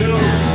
No.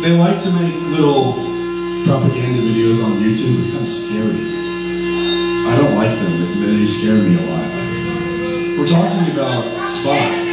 they like to make little propaganda videos on YouTube. It's kind of scary. I don't like them. They, they scare me a lot. We're talking about Spot.